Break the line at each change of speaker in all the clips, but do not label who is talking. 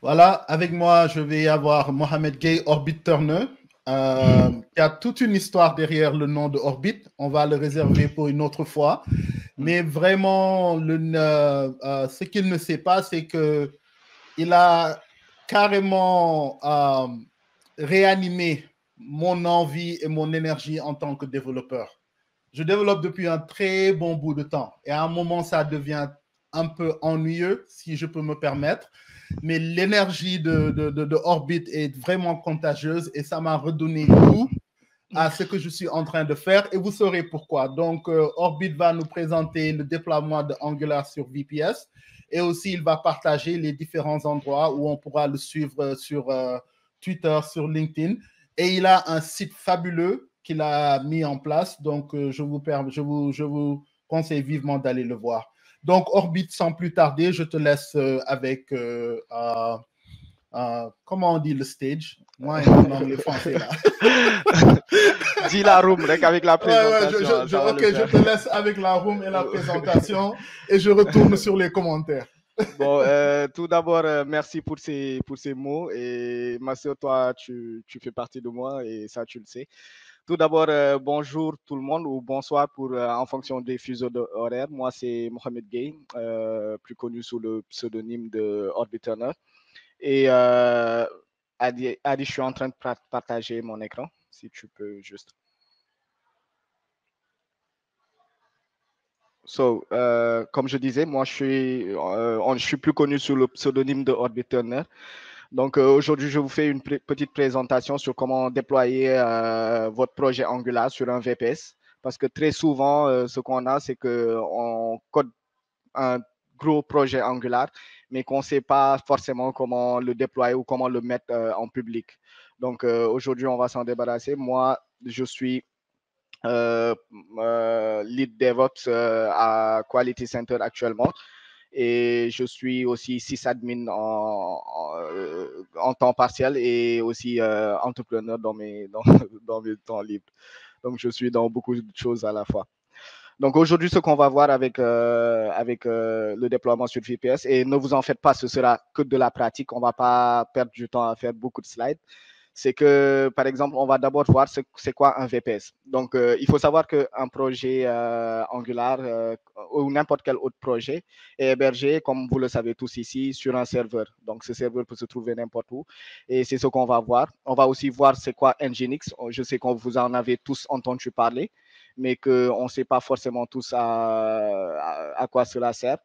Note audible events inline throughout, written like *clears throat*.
Voilà, avec moi, je vais avoir Mohamed Gay, Orbit Turner, euh, qui a toute une histoire derrière le nom de Orbit. On va le réserver pour une autre fois. Mais vraiment, le, euh, euh, ce qu'il ne sait pas, c'est que il a carrément réanimé mon envie et mon énergie en tant que développeur. Je développe depuis un très bon bout de temps. Et à un moment, ça devient un peu ennuyeux, si je peux me permettre mais l'énergie de, de, de, Orbit est vraiment contagieuse et ça m'a redonné goût à ce que je suis en train de faire et vous saurez pourquoi. Donc, euh, Orbit va nous présenter le déploiement de Angular sur VPS et aussi il va partager les différents endroits où on pourra le suivre sur euh, Twitter, sur LinkedIn. Et il a un site fabuleux qu'il a mis en place. Donc, euh, je, vous je, vous, je vous conseille vivement d'aller le voir. Donc, Orbit, sans plus tarder, je te laisse euh, avec. Euh, euh, comment on dit le stage? Moi, en anglais français là. *laughs*
Dis la room avec la présentation.
je, ok, je te laisse avec la room et la présentation et je retourne sur les commentaires. *laughs*
Bon, tout d'abord, merci pour ces, pour ces mots. Et Marcel, toi, tu, tu, fais partie de moi et ça, tu le sais. Tout d'abord, euh, bonjour tout le monde ou bonsoir pour, euh, en fonction des fuseaux horaires. Moi, c'est Mohamed Gay, euh, plus connu sous le pseudonyme de Orbiterner. Et Adi, Adi, je suis en train de partager mon écran, si tu peux juste. So, comme je disais, moi, je suis, je suis plus connu sous le pseudonyme de Orbiterner. Donc euh, aujourd'hui, je vous fais une petite présentation sur comment déployer euh, votre projet Angular sur un VPS. Parce que très souvent, euh, ce qu'on a, c'est qu'on code un gros projet Angular, mais qu'on ne sait pas forcément comment le déployer ou comment le mettre en public. Donc aujourd'hui, on va s'en débarrasser. Moi, je suis lead DevOps à Quality Center actuellement et je suis aussi sysadmin en, euh, temps partiel et aussi euh, entrepreneur dans mes, *laughs* dans, mes temps libres. Donc, je suis dans beaucoup de choses à la fois. Donc aujourd'hui, ce qu'on va voir avec, euh, avec le déploiement sur VPS, et ne vous en faites pas, ce sera que de la pratique. On ne va pas perdre du temps à faire beaucoup de slides c'est que, par exemple, on va d'abord voir c'est quoi un VPS. Donc, euh, il faut savoir qu'un projet euh, Angular euh, ou n'importe quel autre projet est hébergé, comme vous le savez tous ici, sur un serveur. Donc, ce serveur peut se trouver n'importe où. Et c'est ce qu'on va voir. On va aussi voir c'est quoi Nginx. Je sais que vous en avez tous entendu parler, mais qu'on ne sait pas forcément tous à, à quoi cela sert.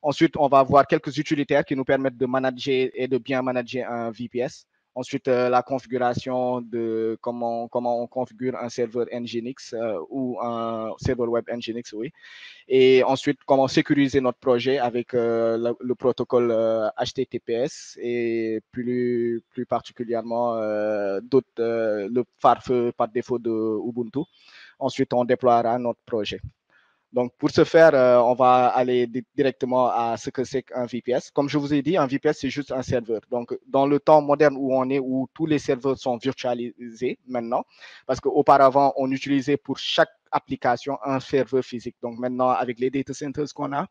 Ensuite, on va voir quelques utilitaires qui nous permettent de manager et de bien manager un VPS. Ensuite, euh, la configuration de comment, comment on configure un serveur Nginx euh, ou un serveur web Nginx, oui. Et ensuite, comment sécuriser notre projet avec euh, le, protocole HTTPS et plus, plus particulièrement d'autres, le pare-feu par défaut de Ubuntu. Ensuite, on déploiera notre projet. Donc, pour ce faire, euh, on va aller directement à ce que c'est qu'un VPS. Comme je vous ai dit, un VPS, c'est juste un serveur. Donc, dans le temps moderne où on est, où tous les serveurs sont virtualisés maintenant, parce qu'auparavant, on utilisait pour chaque application un serveur physique. Donc, maintenant, avec les data centers qu'on a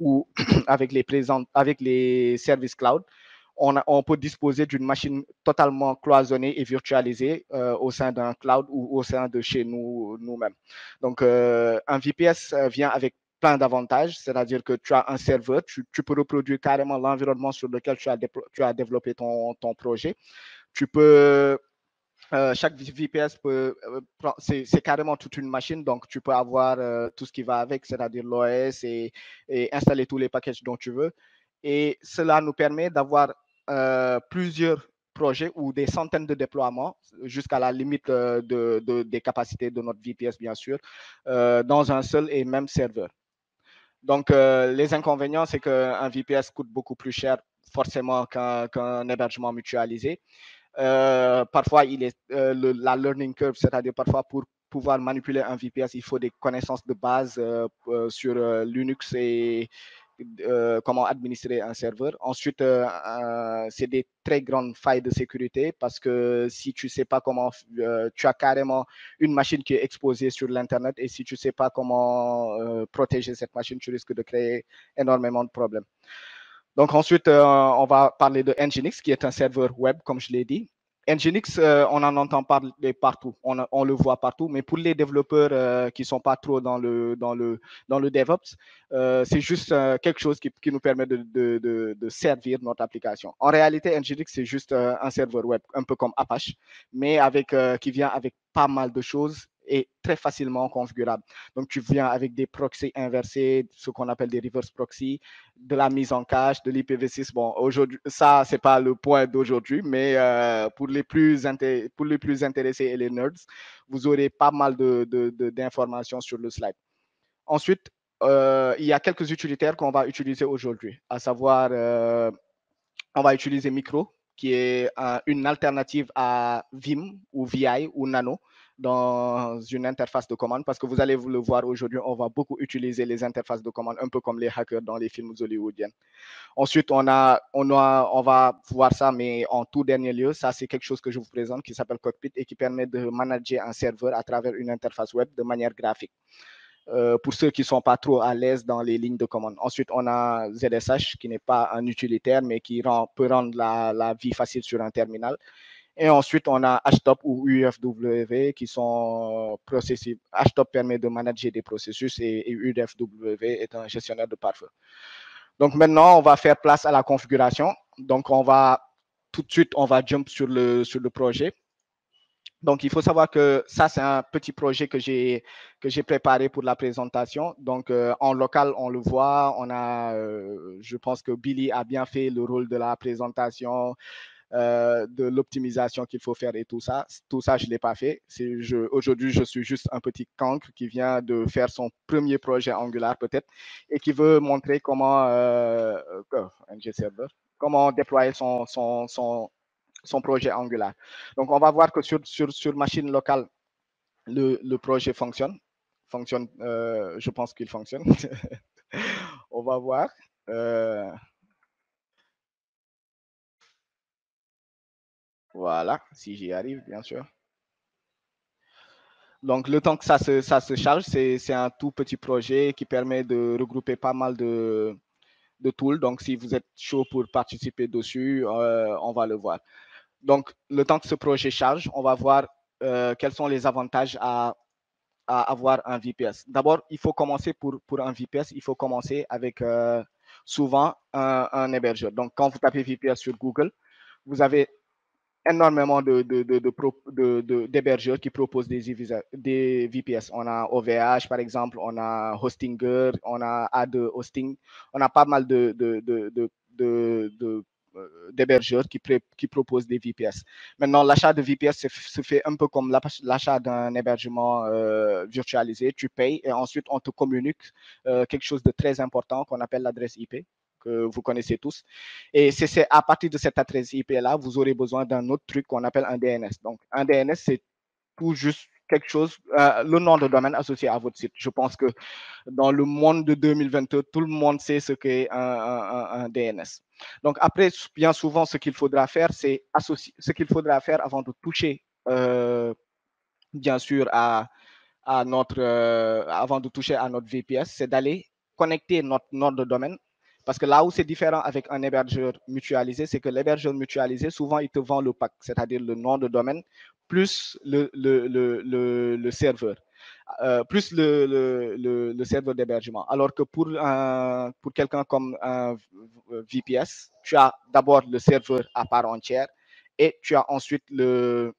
ou *clears throat* avec les, présents, avec les services cloud, on, peut disposer d'une machine totalement cloisonnée et virtualisée euh, au sein d'un cloud ou au sein de chez nous nous-mêmes. Donc, euh, un VPS euh, vient avec plein d'avantages, c'est-à-dire que tu as un serveur, tu, peux reproduire carrément l'environnement sur lequel tu as, développé ton, ton, projet. Tu peux chaque VPS peut, c'est carrément toute une machine, donc tu peux avoir tout ce qui va avec, c'est-à-dire l'OS et, et, installer tous les packages dont tu veux. Et cela nous permet d'avoir euh, plusieurs projets ou des centaines de déploiements jusqu'à la limite euh, de, des capacités de notre VPS, bien sûr, euh, dans un seul et même serveur. Donc, les inconvénients, c'est qu'un VPS coûte beaucoup plus cher forcément qu'un hébergement mutualisé. parfois, il est la learning curve, c'est-à-dire parfois pour pouvoir manipuler un VPS, il faut des connaissances de base sur Linux et, euh, comment administrer un serveur. Ensuite, euh, euh, c'est des très grandes failles de sécurité parce que si tu ne sais pas comment, tu as carrément une machine qui est exposée sur l'Internet et si tu ne sais pas comment protéger cette machine, tu risques de créer énormément de problèmes. Donc ensuite, on va parler de Nginx, qui est un serveur web, comme je l'ai dit. Nginx, euh, on en entend parler partout, on, le voit partout, mais pour les développeurs euh, qui ne sont pas trop dans le, dans le, dans le DevOps, euh, c'est juste quelque chose qui, nous permet de, de, servir notre application. En réalité, Nginx, c'est juste un serveur web, un peu comme Apache, mais avec, qui vient avec pas mal de choses est très facilement configurable. Donc, tu viens avec des proxys inversés, ce qu'on appelle des reverse proxy, de la mise en cache, de l'IPv6. Bon, aujourd'hui, ça, c'est pas le point d'aujourd'hui, mais euh, pour, les plus pour les plus intéressés et les nerds, vous aurez pas mal d'informations de, sur le slide. Ensuite, euh, il y a quelques utilitaires qu'on va utiliser aujourd'hui, à savoir, euh, on va utiliser Micro, qui est une alternative à Vim ou VI ou Nano dans une interface de commande parce que vous allez le voir aujourd'hui, on va beaucoup utiliser les interfaces de commande, un peu comme les hackers dans les films hollywoodiens. Ensuite, on, a, on, on va voir ça, mais en tout dernier lieu, ça c'est quelque chose que je vous présente qui s'appelle Cockpit et qui permet de manager un serveur à travers une interface web de manière graphique. Euh, pour ceux qui ne sont pas trop à l'aise dans les lignes de commande. Ensuite, on a ZSH qui n'est pas un utilitaire, mais qui peut rendre la, la vie facile sur un terminal. Et ensuite, on a HTOP ou UFW qui sont processus. HTOP permet de manager des processus et, UFW est un gestionnaire de pare Donc maintenant, on va faire place à la configuration. Donc on va tout de suite, on va jump sur le, sur le projet. Donc, il faut savoir que ça, c'est un petit projet que j'ai que j'ai préparé pour la présentation. Donc, euh, en local, on le voit. On a, euh, je pense que Billy a bien fait le rôle de la présentation. Euh, de l'optimisation qu'il faut faire et tout ça. Tout ça, je ne l'ai pas fait. Aujourd'hui, je suis juste un petit cancre qui vient de faire son premier projet Angular peut-être et qui veut montrer comment, euh, server, comment déployer son, son, son, son, projet Angular. Donc, on va voir que sur, sur, sur machine locale, le, le projet fonctionne. Fonctionne, euh, je pense qu'il fonctionne. *laughs* on va voir. Euh, Voilà, si j'y arrive, bien sûr. Donc, le temps que ça se, charge, c'est un tout petit projet qui permet de regrouper pas mal de, tools. Donc, si vous êtes chaud pour participer dessus, euh, on va le voir. Donc, le temps que ce projet charge, on va voir euh, quels sont les avantages à, à avoir un VPS. D'abord, il faut commencer pour, pour un VPS, il faut commencer avec euh, souvent un, un hébergeur. Donc, quand vous tapez VPS sur Google, vous avez énormément de, d'hébergeurs qui proposent des, VPS. On a OVH, par exemple, on a Hostinger, on a A2 Hosting, on a pas mal de, d'hébergeurs qui, qui proposent des VPS. Maintenant, l'achat de VPS se, fait un peu comme l'achat d'un hébergement euh, virtualisé. Tu payes et ensuite on te communique euh, quelque chose de très important qu'on appelle l'adresse IP que vous connaissez tous. Et c'est à partir de cette adresse IP-là, vous aurez besoin d'un autre truc qu'on appelle un DNS. Donc, un DNS, c'est tout juste quelque chose, euh, le nom de domaine associé à votre site. Je pense que dans le monde de 2022, tout le monde sait ce qu'est un, DNS. Donc après, bien souvent, ce qu'il faudra faire, c'est associer, ce qu'il faudra faire avant de toucher, euh, bien sûr, à, à notre, euh, avant de toucher à notre VPS, c'est d'aller connecter notre nom de domaine parce que là où c'est différent avec un hébergeur mutualisé, c'est que l'hébergeur mutualisé, souvent, il te vend le pack, c'est-à-dire le nom de domaine, plus le, le, le, le, serveur, euh, le, serveur d'hébergement. Alors que pour, pour quelqu'un comme un VPS, tu as d'abord le serveur à part entière et tu as ensuite le,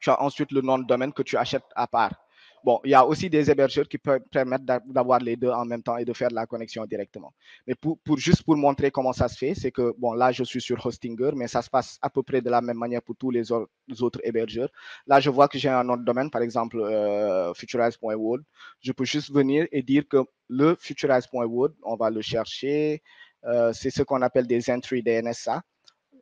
tu as ensuite le nom de domaine que tu achètes à part. Bon, il y a aussi des hébergeurs qui peuvent permettre d'avoir les deux en même temps et de faire la connexion directement. Mais pour, juste pour montrer comment ça se fait, c'est que, bon, là, je suis sur Hostinger, mais ça se passe à peu près de la même manière pour tous les autres hébergeurs. Là, je vois que j'ai un autre domaine, par exemple, euh, futurize.world. Je peux juste venir et dire que le futurize.world, on va le chercher. Euh, c'est ce qu'on appelle des entries DNSA.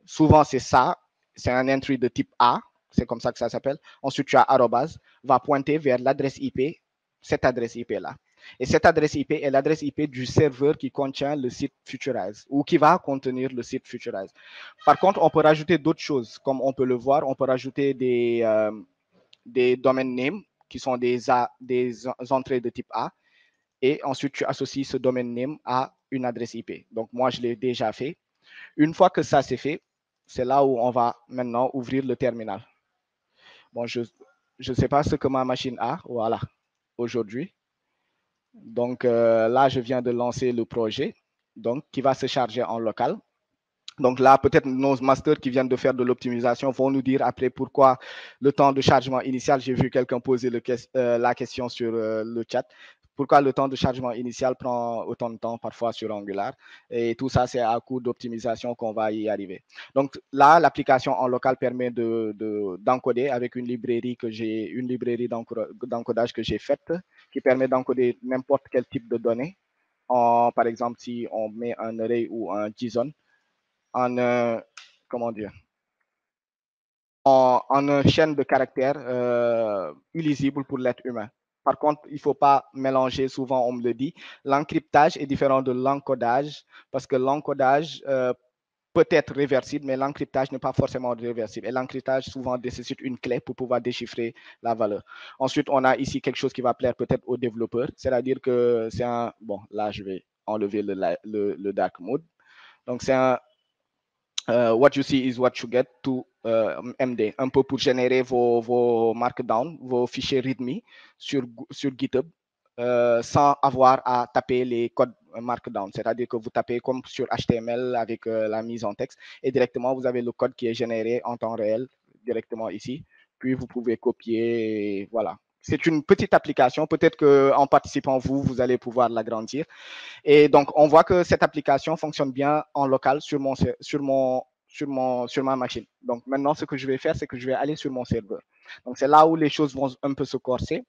Souvent, c'est ça. C'est un entry de type A c'est comme ça que ça s'appelle. Ensuite, tu as arrobase, va pointer vers l'adresse IP, cette adresse IP-là. Et cette adresse IP est l'adresse IP du serveur qui contient le site Futurize ou qui va contenir le site Futurize. Par contre, on peut rajouter d'autres choses. Comme on peut le voir, on peut rajouter des, euh, des domain names qui sont des, des entrées de type A. Et ensuite, tu associes ce domain name à une adresse IP. Donc, moi, je l'ai déjà fait. Une fois que ça c'est fait, c'est là où on va maintenant ouvrir le terminal. Bon, je ne sais pas ce que ma machine a, voilà, aujourd'hui. Donc euh, là, je viens de lancer le projet, donc qui va se charger en local. Donc là, peut-être nos masters qui viennent de faire de l'optimisation vont nous dire après pourquoi le temps de chargement initial. J'ai vu quelqu'un poser euh, la question sur euh, le chat pourquoi le temps de chargement initial prend autant de temps parfois sur Angular. Et tout ça, c'est à coup d'optimisation qu'on va y arriver. Donc là, l'application en local permet d'encoder de, avec une librairie que j'ai, une librairie d'encodage que j'ai faite, qui permet d'encoder n'importe quel type de données. Par exemple, si on met un array ou un JSON en, comment chaîne de caractères euh, illisible pour l'être humain. Par contre, il ne faut pas mélanger, souvent on me le dit, l'encryptage est différent de l'encodage parce que l'encodage euh, peut être réversible, mais l'encryptage n'est pas forcément réversible. Et l'encryptage souvent nécessite une clé pour pouvoir déchiffrer la valeur. Ensuite, on a ici quelque chose qui va plaire peut-être aux développeurs, c'est-à-dire que c'est un... Bon, là, je vais enlever le, dark mode. Donc, c'est un Uh, what you see is what you get to uh, MD, un peu pour générer vos, vos markdown, vos fichiers README sur, sur GitHub euh, sans avoir à taper les codes markdown. C'est-à-dire que vous tapez comme sur HTML avec euh, la mise en texte et directement vous avez le code qui est généré en temps réel directement ici. Puis vous pouvez copier, voilà, c'est une petite application. Peut-être qu'en participant, vous, vous allez pouvoir l'agrandir. Et donc, on voit que cette application fonctionne bien en local sur, mon, sur, mon, sur, mon, sur ma machine. Donc, maintenant, ce que je vais faire, c'est que je vais aller sur mon serveur. Donc, c'est là où les choses vont un peu se corser.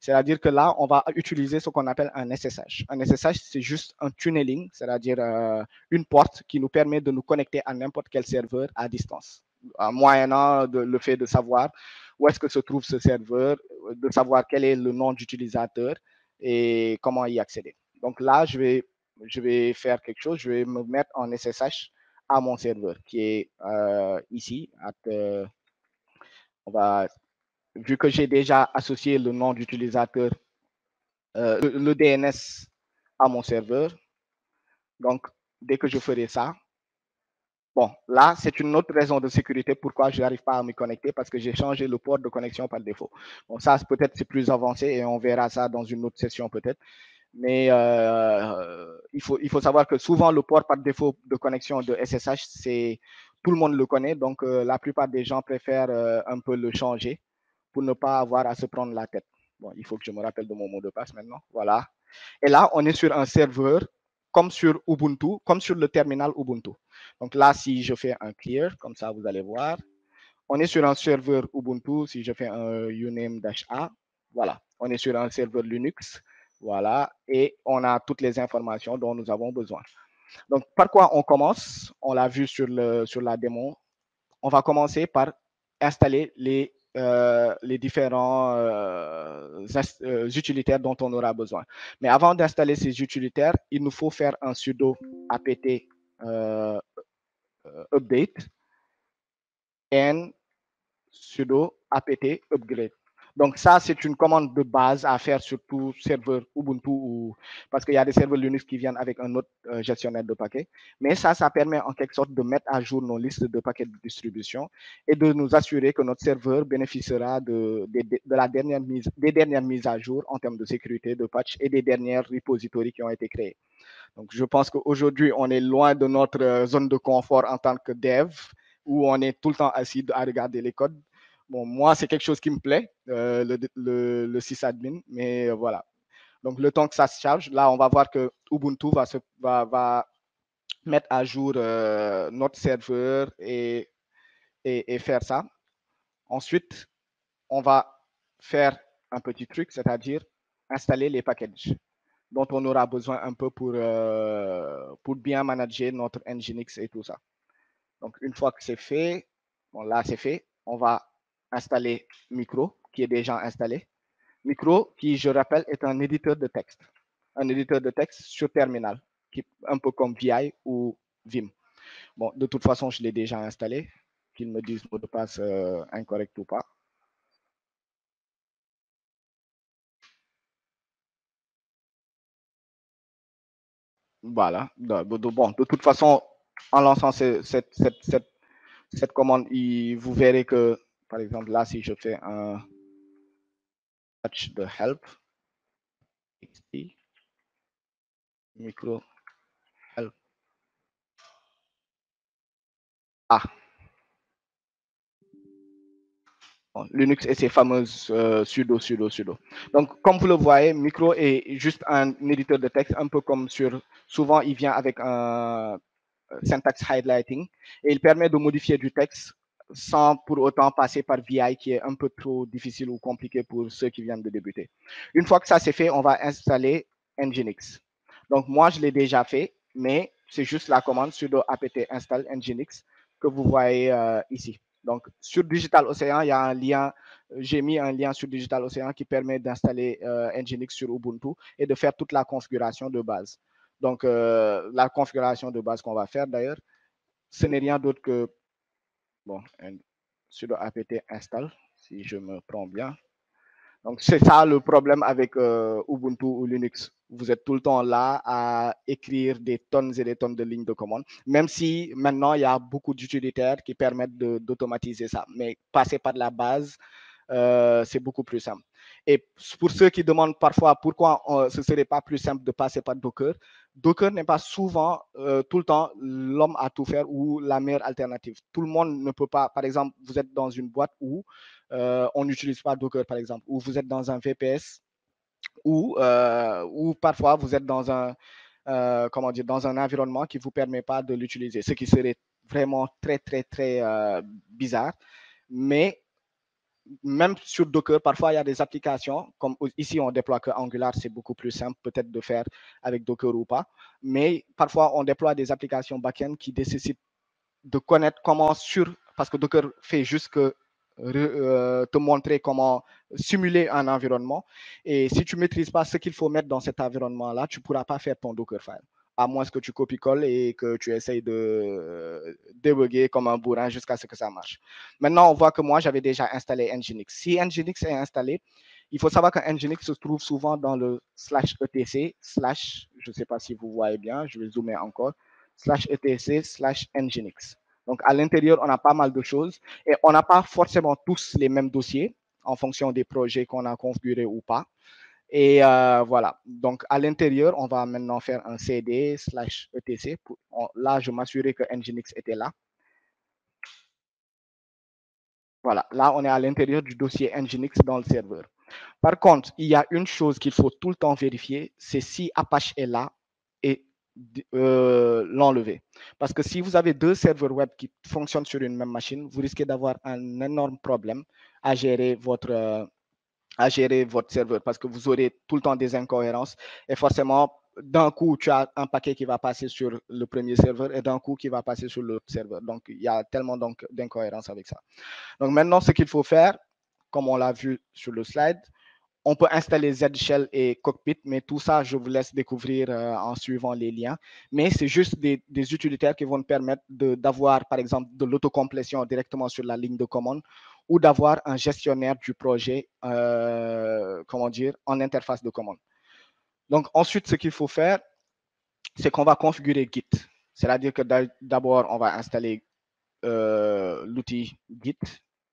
C'est-à-dire que là, on va utiliser ce qu'on appelle un SSH. Un SSH, c'est juste un tunneling, c'est-à-dire euh, une porte qui nous permet de nous connecter à n'importe quel serveur à distance, en moyennant le fait de savoir où est-ce que se trouve ce serveur, de savoir quel est le nom d'utilisateur et comment y accéder. Donc là, je vais, je vais faire quelque chose, je vais me mettre en SSH à mon serveur qui est euh, ici. Euh, on va, vu que j'ai déjà associé le nom d'utilisateur, euh, le DNS à mon serveur. Donc, dès que je ferai ça, Bon, là, c'est une autre raison de sécurité pourquoi je n'arrive pas à me connecter parce que j'ai changé le port de connexion par défaut. Bon, ça, peut-être c'est plus avancé et on verra ça dans une autre session peut-être. Mais euh, il, faut, il faut savoir que souvent, le port par défaut de connexion de SSH, tout le monde le connaît. Donc, euh, la plupart des gens préfèrent euh, un peu le changer pour ne pas avoir à se prendre la tête. Bon, il faut que je me rappelle de mon mot de passe maintenant. Voilà. Et là, on est sur un serveur comme sur Ubuntu, comme sur le terminal Ubuntu. Donc là, si je fais un clear, comme ça, vous allez voir, on est sur un serveur Ubuntu. Si je fais un uname-a, voilà, on est sur un serveur Linux. Voilà, et on a toutes les informations dont nous avons besoin. Donc, par quoi on commence? On l'a vu sur, la démo. On va commencer par installer les euh, différents euh, euh, utilitaires dont on aura besoin. Mais avant d'installer ces utilitaires, il nous faut faire un sudo apt update and sudo apt upgrade. Donc ça, c'est une commande de base à faire sur tout serveur Ubuntu ou parce qu'il y a des serveurs Linux qui viennent avec un autre euh, gestionnaire de paquets. Mais ça, ça permet en quelque sorte de mettre à jour nos listes de paquets de distribution et de nous assurer que notre serveur bénéficiera de, la dernière mise, des dernières mises à jour en termes de sécurité, de patch et des dernières repositories qui ont été créées. Donc, je pense qu'aujourd'hui, on est loin de notre euh, zone de confort en tant que dev où on est tout le temps assis à regarder les codes Bon, moi, c'est quelque chose qui me plaît, euh, le, le, le sysadmin, mais euh, voilà. Donc, le temps que ça se charge, là, on va voir que Ubuntu va, mettre à jour euh, notre serveur et, faire ça. Ensuite, on va faire un petit truc, c'est-à-dire installer les packages dont on aura besoin un peu pour, pour bien manager notre Nginx et tout ça. Donc, une fois que c'est fait, bon, là, c'est fait, on va installer Micro, qui est déjà installé. Micro, qui, je rappelle, est un éditeur de texte. Un éditeur de texte sur terminal, qui un peu comme VI ou Vim. Bon, de toute façon, je l'ai déjà installé, qu'il me dise mot de passe euh, incorrect ou pas. Voilà. Bon, de toute façon, en lançant cette, cette, cette commande, vous verrez que, par exemple, là, si je fais un patch de help, micro help. Ah. Linux et ses fameuses euh, sudo, sudo, sudo. Donc, comme vous le voyez, Micro est juste un éditeur de texte, un peu comme sur, souvent, il vient avec un euh, syntax highlighting et il permet de modifier du texte sans pour autant passer par VI qui est un peu trop difficile ou compliqué pour ceux qui viennent de débuter. Une fois que ça c'est fait, on va installer Nginx. Donc moi, je l'ai déjà fait, mais c'est juste la commande sudo apt install nginx que vous voyez euh, ici. Donc sur Digital Ocean, il y a un lien, j'ai mis un lien sur Digital Ocean qui permet d'installer euh, Nginx sur Ubuntu et de faire toute la configuration de base. Donc euh, la configuration de base qu'on va faire d'ailleurs, ce n'est rien d'autre que bon, sudo apt install, si je me prends bien. Donc, c'est ça le problème avec euh, Ubuntu ou Linux. Vous êtes tout le temps là à écrire des tonnes et des tonnes de lignes de commande, même si maintenant, il y a beaucoup d'utilitaires qui permettent d'automatiser ça. Mais passer par la base, euh, c'est beaucoup plus simple. Et pour ceux qui demandent parfois pourquoi euh, ce ne serait pas plus simple de passer par Docker, Docker n'est pas souvent, tout le temps, l'homme à tout faire ou la meilleure alternative. Tout le monde ne peut pas, par exemple, vous êtes dans une boîte où euh, on n'utilise pas Docker, par exemple, ou vous êtes dans un VPS, ou, euh, parfois vous êtes dans un, euh, comment dire, dans un environnement qui ne vous permet pas de l'utiliser, ce qui serait vraiment très, très, très bizarre. Mais même sur Docker, parfois il y a des applications, comme ici on déploie que Angular, c'est beaucoup plus simple peut-être de faire avec Docker ou pas, mais parfois on déploie des applications back-end qui nécessitent de connaître comment sur, parce que Docker fait juste que euh, te montrer comment simuler un environnement. Et si tu ne maîtrises pas ce qu'il faut mettre dans cet environnement-là, tu ne pourras pas faire ton Dockerfile. À moins que tu copies-colles et que tu essayes de euh, débugger comme un bourrin jusqu'à ce que ça marche. Maintenant, on voit que moi, j'avais déjà installé Nginx. Si Nginx est installé, il faut savoir que Nginx se trouve souvent dans le slash etc, slash, je ne sais pas si vous voyez bien, je vais zoomer encore, slash etc, slash Nginx. Donc, à l'intérieur, on a pas mal de choses et on n'a pas forcément tous les mêmes dossiers en fonction des projets qu'on a configurés ou pas. Et euh, voilà. Donc, à l'intérieur, on va maintenant faire un CD slash etc. là, je m'assurais que Nginx était là. Voilà. Là, on est à l'intérieur du dossier Nginx dans le serveur. Par contre, il y a une chose qu'il faut tout le temps vérifier, c'est si Apache est là euh, l'enlever. Parce que si vous avez deux serveurs web qui fonctionnent sur une même machine, vous risquez d'avoir un énorme problème à gérer votre, euh, à gérer votre serveur parce que vous aurez tout le temps des incohérences et forcément, d'un coup, tu as un paquet qui va passer sur le premier serveur et d'un coup qui va passer sur l'autre serveur. Donc, il y a tellement d'incohérences avec ça. Donc, maintenant, ce qu'il faut faire, comme on l'a vu sur le slide, on peut installer Z-Shell et Cockpit, mais tout ça, je vous laisse découvrir euh, en suivant les liens. Mais c'est juste des, utilitaires qui vont permettre d'avoir, par exemple, de l'autocomplétion directement sur la ligne de commande ou d'avoir un gestionnaire du projet, euh, comment dire, en interface de commande. Donc, ensuite, ce qu'il faut faire, c'est qu'on va configurer Git. C'est-à-dire que d'abord, on va installer euh, l'outil Git,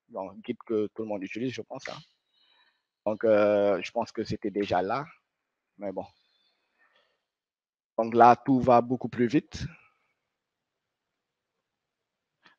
donc Git que tout le monde utilise, je pense. Hein. Donc, euh, je pense que c'était déjà là. Mais bon. Donc là, tout va beaucoup plus vite.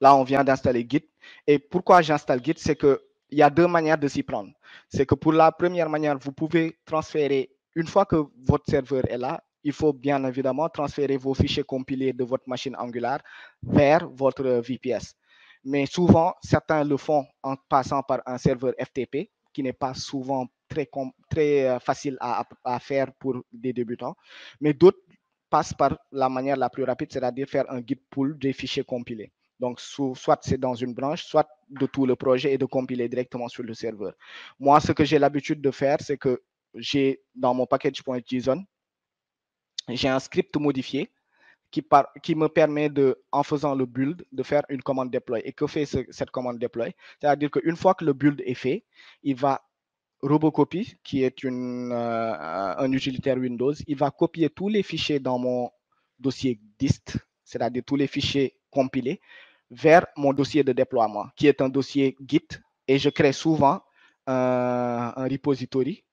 Là, on vient d'installer Git. Et pourquoi j'installe Git, c'est qu'il y a deux manières de s'y prendre. C'est que pour la première manière, vous pouvez transférer, une fois que votre serveur est là, il faut bien évidemment transférer vos fichiers compilés de votre machine Angular vers votre VPS. Mais souvent, certains le font en passant par un serveur FTP qui n'est pas souvent très, euh, facile à, à, faire pour des débutants. Mais d'autres passent par la manière la plus rapide, c'est-à-dire faire un git pull des fichiers compilés. Donc, soit c'est dans une branche, soit de tout le projet et de compiler directement sur le serveur. Moi, ce que j'ai l'habitude de faire, c'est que j'ai dans mon package.json, j'ai un script modifié qui, me permet de, en faisant le build, de faire une commande deploy. Et que fait cette commande deploy? C'est-à-dire qu'une fois que le build est fait, il va Robocopy, qui est euh, un utilitaire Windows, il va copier tous les fichiers dans mon dossier dist, c'est-à-dire tous les fichiers compilés, vers mon dossier de déploiement, qui est un dossier Git. Et je crée souvent un, repository,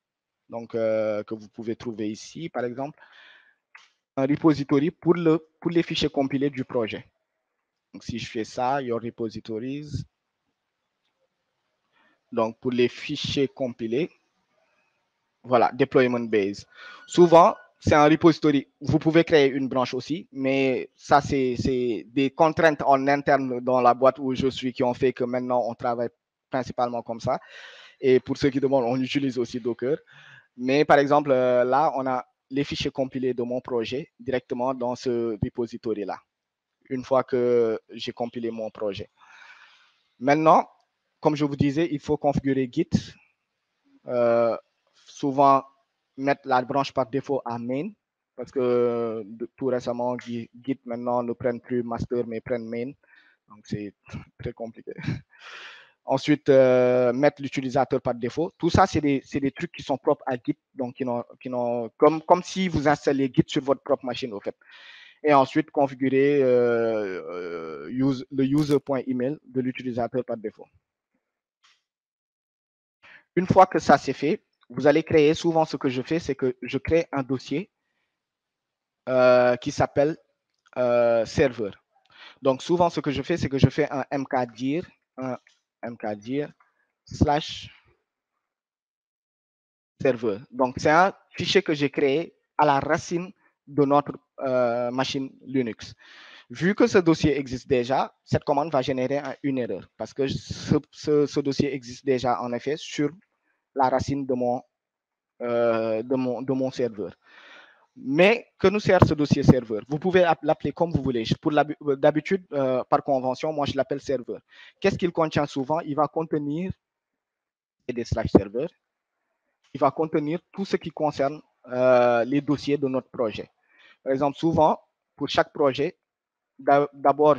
donc, euh, que vous pouvez trouver ici, par exemple, un repository pour, le, pour les fichiers compilés du projet. Donc, si je fais ça, your repositories, donc pour les fichiers compilés, voilà, deployment base. Souvent, c'est un repository. Vous pouvez créer une branche aussi, mais ça, c'est des contraintes en interne dans la boîte où je suis qui ont fait que maintenant, on travaille principalement comme ça. Et pour ceux qui demandent, on utilise aussi Docker. Mais par exemple, euh, là, on a les fichiers compilés de mon projet directement dans ce repository-là, une fois que j'ai compilé mon projet. Maintenant, comme je vous disais, il faut configurer Git. Euh, souvent, mettre la branche par défaut à main, parce que tout récemment, Git maintenant ne prennent plus master, mais prennent main. Donc, c'est *laughs* très compliqué. *laughs* Ensuite, euh, mettre l'utilisateur par défaut. Tout ça, c'est des, des, trucs qui sont propres à Git, donc qui qui comme, comme si vous installez Git sur votre propre machine, au fait. Et ensuite, configurer euh, euh, use, le user.email de l'utilisateur par défaut. Une fois que ça c'est fait, vous allez créer, souvent ce que je fais, c'est que je crée un dossier qui s'appelle serveur. Donc souvent ce que je fais, c'est que je fais un mkdir, un mkdir slash serveur. Donc, c'est un fichier que j'ai créé à la racine de notre euh, machine Linux. Vu que ce dossier existe déjà, cette commande va générer une erreur parce que ce, dossier existe déjà en effet sur la racine de mon, euh, de mon, de mon serveur. Mais que nous sert ce dossier serveur? Vous pouvez l'appeler comme vous voulez. Pour euh, d'habitude, euh, par convention, moi je l'appelle serveur. Qu'est-ce qu'il contient souvent? Il va contenir des slash serveurs. Il va contenir tout ce qui concerne les dossiers de notre projet. Par exemple, souvent, pour chaque projet, d'abord,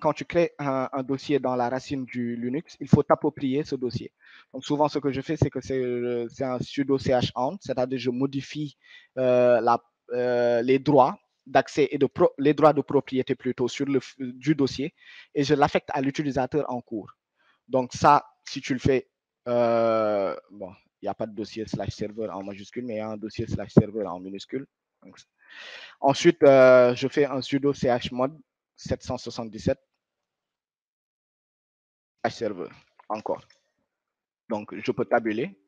quand tu crées un, dossier dans la racine du Linux, il faut t'approprier ce dossier. Donc souvent, ce que je fais, c'est que c'est un sudo chaunt, c'est-à-dire je modifie la euh, les droits d'accès et les droits de propriété plutôt sur le du dossier et je l'affecte à l'utilisateur en cours. Donc ça, si tu le fais, euh, bon, il n'y a pas de dossier slash serveur en majuscule, mais il y a un dossier slash serveur en minuscule. ensuite, euh, je fais un sudo chmod 777 slash serveur encore. Donc, je peux tabuler.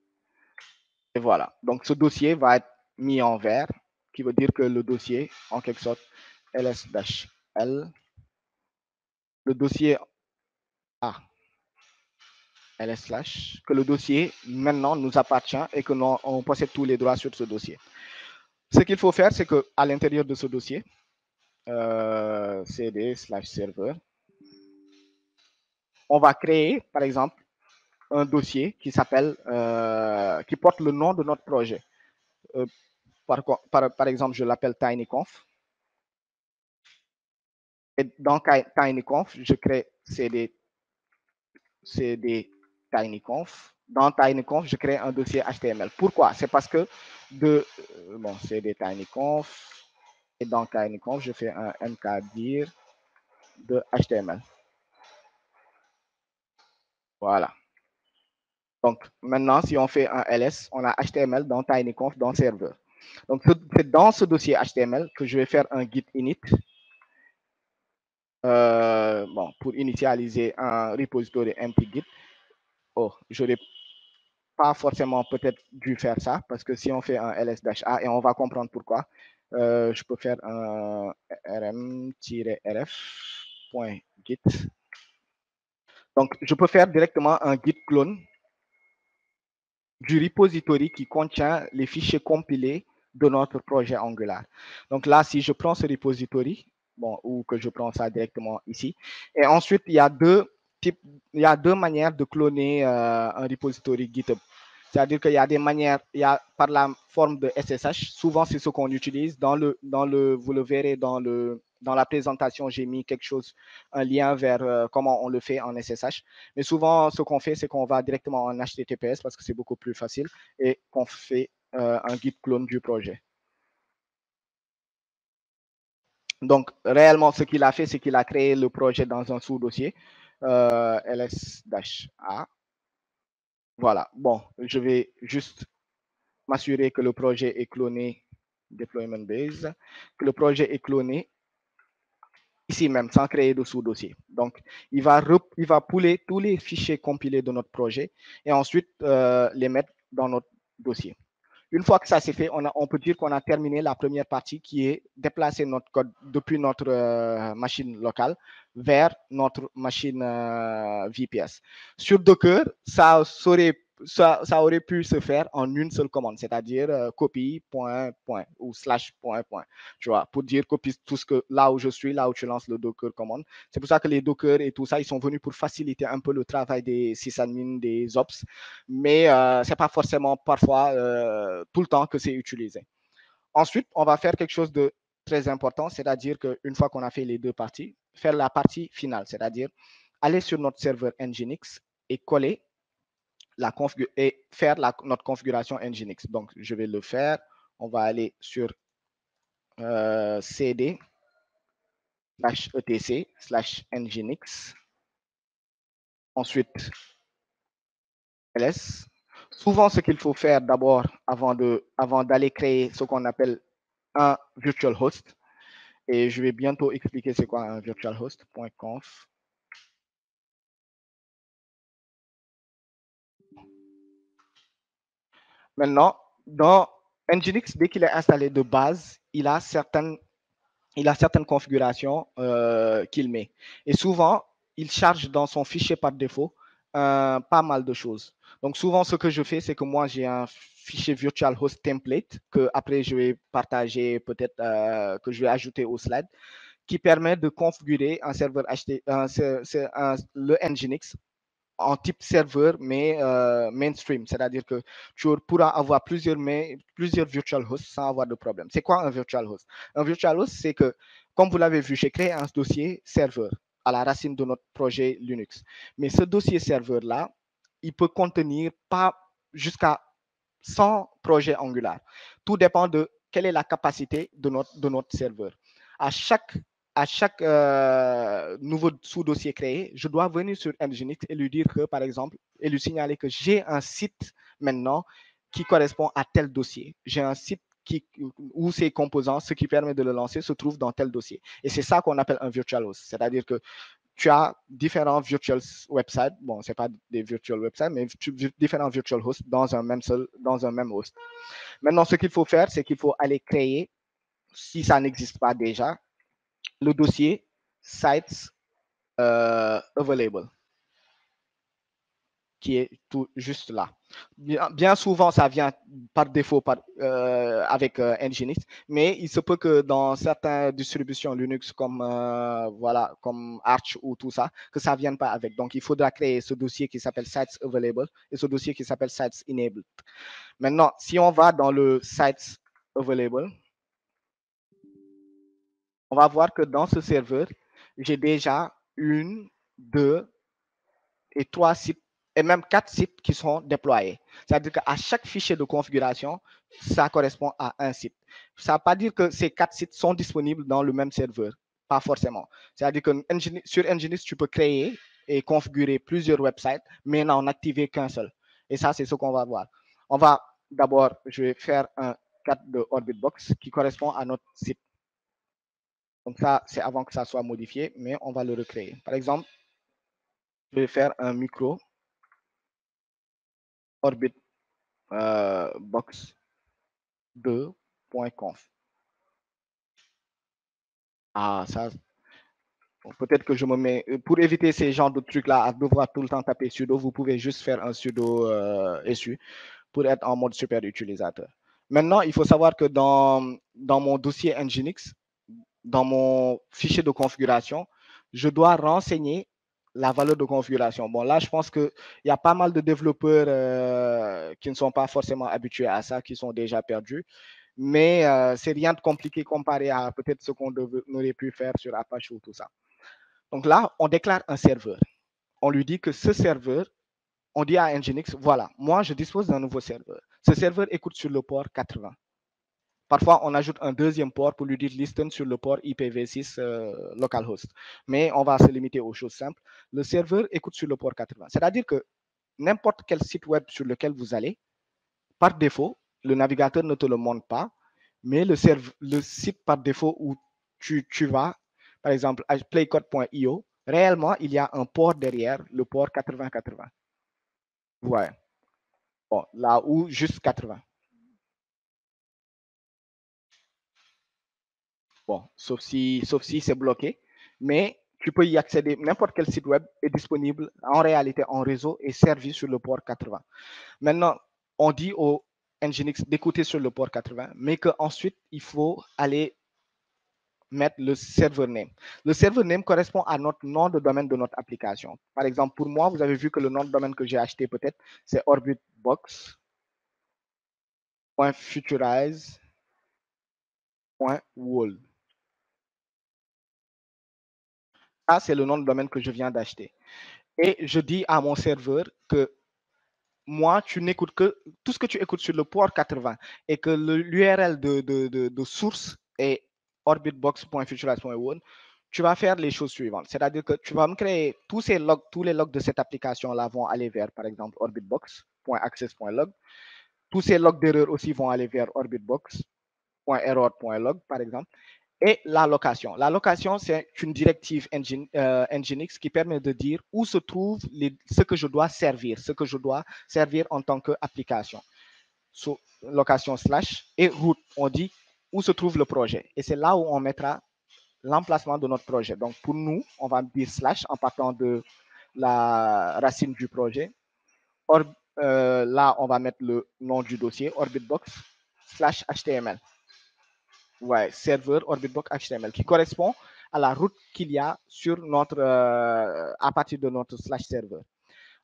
Et voilà. Donc, ce dossier va être mis en vert qui veut dire que le dossier, en quelque sorte, ls-l, le dossier A, ls que le dossier maintenant nous appartient et que nous on possède tous les droits sur ce dossier. Ce qu'il faut faire, c'est que à l'intérieur de ce dossier, euh, cd slash serveur, on va créer, par exemple, un dossier qui s'appelle, euh, qui porte le nom de notre projet. Euh, par, exemple, je l'appelle TinyConf. Et dans TinyConf, je crée CD, CD TinyConf. Dans TinyConf, je crée un dossier HTML. Pourquoi? C'est parce que de, bon, CD TinyConf. Et dans TinyConf, je fais un mkdir de HTML. Voilà. Donc, maintenant, si on fait un ls, on a HTML dans TinyConf, dans serveur. Donc, c'est dans ce dossier HTML que je vais faire un git init euh, bon, pour initialiser un repository empty git. Oh, je n'aurais pas forcément peut-être dû faire ça parce que si on fait un ls-a et on va comprendre pourquoi, euh, je peux faire un rm-rf.git. Donc, je peux faire directement un git clone du repository qui contient les fichiers compilés de notre projet Angular. Donc là, si je prends ce repository, bon, ou que je prends ça directement ici, et ensuite, il y a deux types, il y a deux manières de cloner euh, un repository GitHub. C'est-à-dire qu'il y a des manières, il y a par la forme de SSH, souvent c'est ce qu'on utilise. Dans le, dans le, vous le verrez dans, le, dans la présentation, j'ai mis quelque chose, un lien vers euh, comment on le fait en SSH. Mais souvent, ce qu'on fait, c'est qu'on va directement en HTTPS parce que c'est beaucoup plus facile et qu'on fait euh, un git clone du projet. Donc, réellement, ce qu'il a fait, c'est qu'il a créé le projet dans un sous-dossier euh, ls-a. Voilà. Bon, je vais juste m'assurer que le projet est cloné deployment base, que le projet est cloné ici même sans créer de sous-dossier. Donc, il va, il pouler tous les fichiers compilés de notre projet et ensuite euh, les mettre dans notre dossier. Une fois que ça s'est fait, on, peut dire qu'on a terminé la première partie qui est déplacer notre code depuis notre euh, machine locale vers notre machine euh, VPS. Sur Docker, ça serait ça, aurait pu se faire en une seule commande, c'est-à-dire euh, copie, point, point, ou slash, point, point. Tu vois, pour dire copie tout ce que là où je suis, là où tu lances le Docker commande. C'est pour ça que les Docker et tout ça, ils sont venus pour faciliter un peu le travail des sysadmins, des ops, mais euh, c'est pas forcément parfois euh, tout le temps que c'est utilisé. Ensuite, on va faire quelque chose de très important, c'est-à-dire qu'une fois qu'on a fait les deux parties, faire la partie finale, c'est-à-dire aller sur notre serveur Nginx et coller et faire notre configuration Nginx. Donc, je vais le faire. On va aller sur euh, cd slash etc slash nginx. Ensuite, ls. Souvent, ce qu'il faut faire d'abord avant de avant d'aller créer ce qu'on appelle un virtual host. Et je vais bientôt expliquer c'est quoi un virtual host.conf. Maintenant, dans Nginx, dès qu'il est installé de base, il a certaines, configurations euh, qu'il met. Et souvent, il charge dans son fichier par défaut euh, pas mal de choses. Donc souvent, ce que je fais, c'est que moi, j'ai un fichier virtual host template que après je vais partager, peut-être euh, que je vais ajouter au slide, qui permet de configurer un serveur HT, le Nginx en type serveur, mais euh, mainstream. C'est-à-dire que tu pourras avoir plusieurs, mais, plusieurs virtual hosts sans avoir de problème. C'est quoi un virtual host? Un virtual host, c'est que, comme vous l'avez vu, j'ai créé un dossier serveur à la racine de notre projet Linux. Mais ce dossier serveur-là, il peut contenir pas jusqu'à 100 projets Angular. Tout dépend de quelle est la capacité de notre, de notre serveur. À chaque à chaque euh, nouveau sous-dossier créé, je dois venir sur Nginx et lui dire que, par exemple, et lui signaler que j'ai un site maintenant qui correspond à tel dossier. J'ai un site qui, où ses composants, ce qui permet de le lancer, se trouvent dans tel dossier. Et c'est ça qu'on appelle un virtual host. C'est-à-dire que tu as différents virtual websites. Bon, c'est pas des virtual websites, mais différents virtual hosts dans un même seul, dans un même host. Maintenant, ce qu'il faut faire, c'est qu'il faut aller créer, si ça n'existe pas déjà, le dossier sites euh, available qui est tout juste là. Bien, souvent, ça vient par défaut euh, avec euh, Nginx, mais il se peut que dans certaines distributions Linux comme voilà comme Arch ou tout ça, que ça vienne pas avec. Donc, il faudra créer ce dossier qui s'appelle sites available et ce dossier qui s'appelle sites enabled. Maintenant, si on va dans le sites available, on va voir que dans ce serveur, j'ai déjà une, deux et trois sites, et même quatre sites qui sont déployés. C'est-à-dire qu'à chaque fichier de configuration, ça correspond à un site. Ça ne veut pas dire que ces quatre sites sont disponibles dans le même serveur. Pas forcément. C'est-à-dire que sur Nginx, tu peux créer et configurer plusieurs websites, mais n'en activer qu'un seul. Et ça, c'est ce qu'on va voir. On va d'abord, je vais faire un cadre de Orbitbox qui correspond à notre site. Donc ça, c'est avant que ça soit modifié, mais on va le recréer. Par exemple, je vais faire un micro orbit euh, box 2.conf. Ah, ça, peut-être que je me mets, pour éviter ces genres de trucs-là, à devoir tout le temps taper sudo, vous pouvez juste faire un sudo euh, SU pour être en mode super utilisateur. Maintenant, il faut savoir que dans, dans mon dossier Nginx, dans mon fichier de configuration, je dois renseigner la valeur de configuration. Bon, là, je pense qu'il y a pas mal de développeurs euh, qui ne sont pas forcément habitués à ça, qui sont déjà perdus. Mais euh, c'est rien de compliqué comparé à peut-être ce qu'on aurait pu faire sur Apache ou tout ça. Donc là, on déclare un serveur. On lui dit que ce serveur, on dit à Nginx, voilà, moi, je dispose d'un nouveau serveur. Ce serveur écoute sur le port 80. Parfois, on ajoute un deuxième port pour lui dire listen sur le port IPv6 euh, localhost. Mais on va se limiter aux choses simples. Le serveur écoute sur le port 80. C'est-à-dire que n'importe quel site web sur lequel vous allez, par défaut, le navigateur ne te le montre pas, mais le, site par défaut où tu, tu vas, par exemple, playcode.io, réellement, il y a un port derrière, le port 8080. Ouais. Bon, là où juste 80. Bon, sauf si, sauf si c'est bloqué, mais tu peux y accéder. N'importe quel site web est disponible en réalité en réseau et servi sur le port 80. Maintenant, on dit au Nginx d'écouter sur le port 80, mais qu'ensuite, il faut aller mettre le server name. Le server name correspond à notre nom de domaine de notre application. Par exemple, pour moi, vous avez vu que le nom de domaine que j'ai acheté peut-être, c'est orbitbox.futurize.world. C'est le nom de domaine que je viens d'acheter. Et je dis à mon serveur que moi, tu n'écoutes que tout ce que tu écoutes sur le port 80 et que l'URL de, de, de, source est orbitbox.futurize.one, tu vas faire les choses suivantes. C'est-à-dire que tu vas me créer tous ces logs, tous les logs de cette application-là vont aller vers, par exemple, orbitbox.access.log. Tous ces logs d'erreur aussi vont aller vers orbitbox.error.log, par exemple et la location. La location, c'est une directive euh, Nginx qui permet de dire où se trouve ce que je dois servir, ce que je dois servir en tant qu'application. So, location slash et route, on dit où se trouve le projet. Et c'est là où on mettra l'emplacement de notre projet. Donc, pour nous, on va dire slash en partant de la racine du projet. Euh, là, on va mettre le nom du dossier, orbitbox slash HTML ouais, serveur Orbitbox HTML qui correspond à la route qu'il y a sur notre, euh, à partir de notre slash serveur.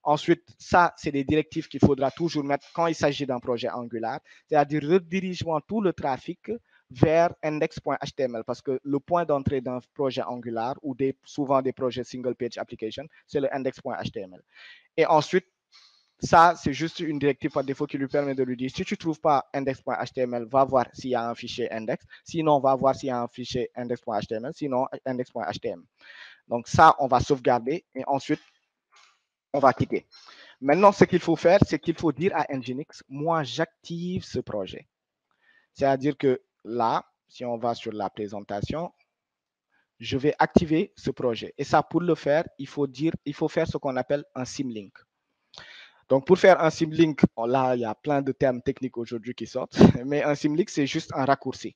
Ensuite, ça, c'est des directives qu'il faudra toujours mettre quand il s'agit d'un projet Angular, c'est-à-dire redirigement tout le trafic vers index.html parce que le point d'entrée d'un projet Angular ou des, souvent des projets single page application, c'est le index.html. Et ensuite, ça, c'est juste une directive par défaut qui lui permet de lui dire, si tu ne trouves pas index.html, va voir s'il y a un fichier index. Sinon, va voir s'il y a un fichier index.html. Sinon, index.html. Donc ça, on va sauvegarder et ensuite, on va quitter. Maintenant, ce qu'il faut faire, c'est qu'il faut dire à Nginx, moi, j'active ce projet. C'est-à-dire que là, si on va sur la présentation, je vais activer ce projet. Et ça, pour le faire, il faut dire, il faut faire ce qu'on appelle un symlink. Donc, pour faire un symlink, là, il y a plein de termes techniques aujourd'hui qui sortent, *laughs* mais un symlink, c'est juste un raccourci,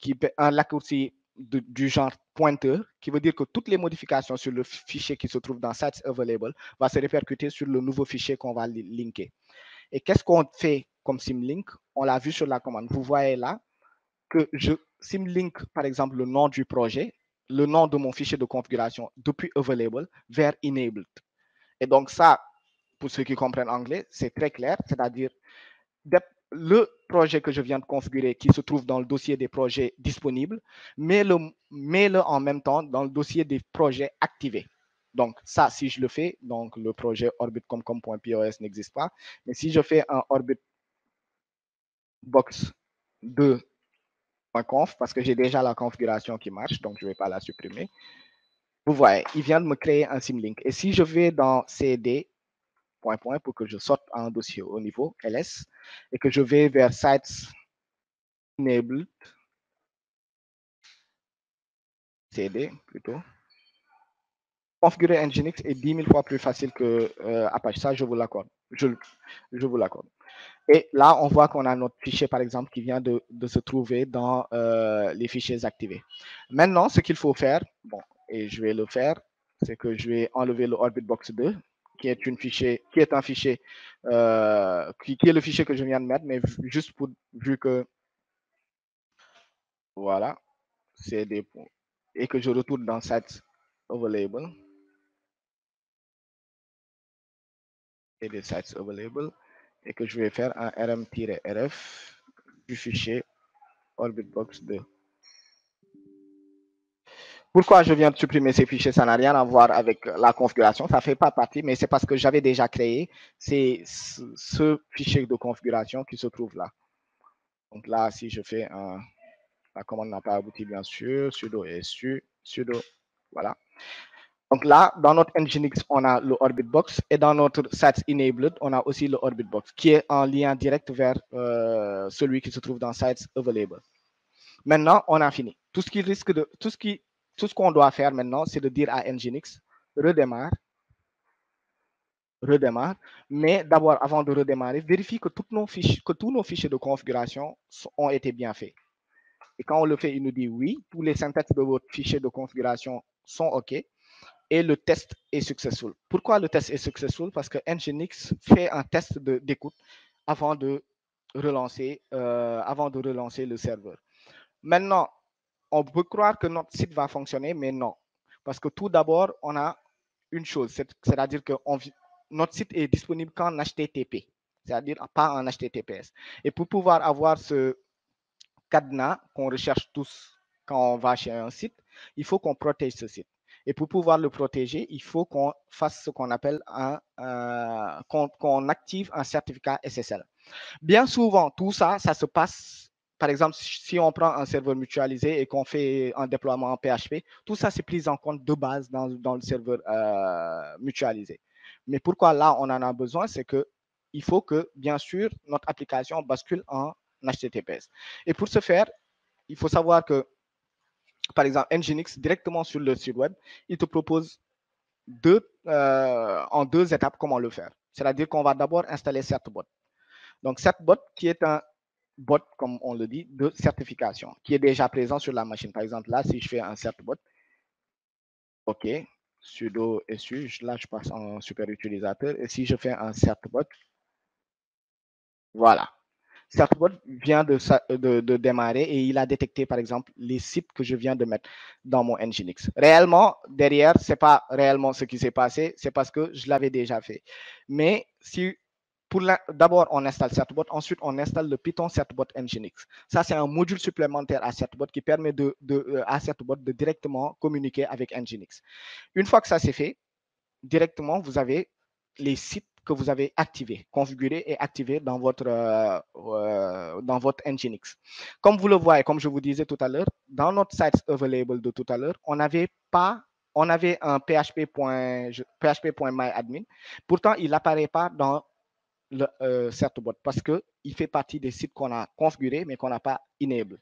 qui, un raccourci du genre pointeur, qui veut dire que toutes les modifications sur le fichier qui se trouve dans Sites Available va se répercuter sur le nouveau fichier qu'on va linker. Et qu'est-ce qu'on fait comme symlink On l'a vu sur la commande. Vous voyez là que je symlink, par exemple, le nom du projet, le nom de mon fichier de configuration depuis Available vers Enabled. Et donc ça, pour ceux qui comprennent anglais, c'est très clair, c'est-à-dire le projet que je viens de configurer qui se trouve dans le dossier des projets disponibles, mets-le mets -le en même temps dans le dossier des projets activés. Donc, ça, si je le fais, donc le projet orbitcomcom.pos n'existe pas. Mais si je fais un orbitbox2.conf, parce que j'ai déjà la configuration qui marche, donc je ne vais pas la supprimer. Vous voyez, il vient de me créer un symlink. Et si je vais dans CD point point pour que je sorte un dossier au niveau ls et que je vais vers sites enabled cd plutôt. Configurer Nginx est 10 000 fois plus facile que euh, Apache. Ça, je vous l'accorde. Je, je vous l'accorde. Et là, on voit qu'on a notre fichier, par exemple, qui vient de, de se trouver dans euh, les fichiers activés. Maintenant, ce qu'il faut faire, bon, et je vais le faire, c'est que je vais enlever le Orbitbox 2 qui est, un fichier, euh, qui, est le fichier que je viens de mettre, mais juste pour, vu que, voilà, c'est des points, et que je retourne dans cette available, et des sites available, et que je vais faire un rm-rf du fichier orbitbox 2. Pourquoi je viens de supprimer ces fichiers Ça n'a rien à voir avec la configuration. Ça ne fait pas partie, mais c'est parce que j'avais déjà créé ce fichier de configuration qui se trouve là. Donc là, si je fais un, la commande n'a pas abouti, bien sûr, sudo su, sudo, voilà. Donc là, dans notre Nginx, on a le Orbitbox et dans notre Sites Enabled, on a aussi le Orbitbox qui est en lien direct vers euh, celui qui se trouve dans Sites Available. Maintenant, on a fini. Tout ce qui risque de, tout ce qui, tout ce qu'on doit faire maintenant, c'est de dire à Nginx, redémarre, redémarre. Mais d'abord, avant de redémarrer, vérifie que, nos que tous nos fichiers de configuration ont été bien faits. Et quand on le fait, il nous dit oui, tous les syntaxes de votre fichier de configuration sont OK et le test est successful. Pourquoi le test est successful? Parce que Nginx fait un test d'écoute avant de euh, avant de relancer le serveur. Maintenant, on peut croire que notre site va fonctionner, mais non. Parce que tout d'abord, on a une chose, c'est-à-dire que notre site est disponible qu'en HTTP, c'est-à-dire pas en HTTPS. Et pour pouvoir avoir ce cadenas qu'on recherche tous quand on va chez un site, il faut qu'on protège ce site. Et pour pouvoir le protéger, il faut qu'on fasse ce qu'on appelle un, qu'on active un certificat SSL. Bien souvent, tout ça, ça se passe, par exemple, si on prend un serveur mutualisé et qu'on fait un déploiement en PHP, tout ça, c'est pris en compte de base dans, dans le serveur euh, mutualisé. Mais pourquoi là, on en a besoin, c'est que il faut que, bien sûr, notre application bascule en HTTPS. Et pour ce faire, il faut savoir que, par exemple, Nginx, directement sur le site web, il te propose deux, euh, en deux étapes comment le faire. C'est-à-dire qu'on va d'abord installer CertBot. Donc, CertBot, qui est un bot, comme on le dit, de certification, qui est déjà présent sur la machine. Par exemple, là, si je fais un CertBot, OK, sudo su, là, je passe en super utilisateur. Et si je fais un CertBot, voilà. Certbot vient de, de, de, démarrer et il a détecté, par exemple, les sites que je viens de mettre dans mon Nginx. Réellement, derrière, c'est pas réellement ce qui s'est passé, c'est parce que je l'avais déjà fait. Mais si d'abord, on installe Certbot, ensuite, on installe le Python Certbot Nginx. Ça, c'est un module supplémentaire à Certbot qui permet de, de, euh, à Certbot de directement communiquer avec Nginx. Une fois que ça c'est fait, directement, vous avez les sites que vous avez activé, configuré et activé dans votre, euh, euh, dans votre Nginx. Comme vous le voyez, comme je vous disais tout à l'heure, dans notre site available de tout à l'heure, on n'avait pas on avait un php.myadmin. Pourtant, il n'apparaît pas dans le euh, certbot parce qu'il fait partie des sites qu'on a configurés mais qu'on n'a pas enable.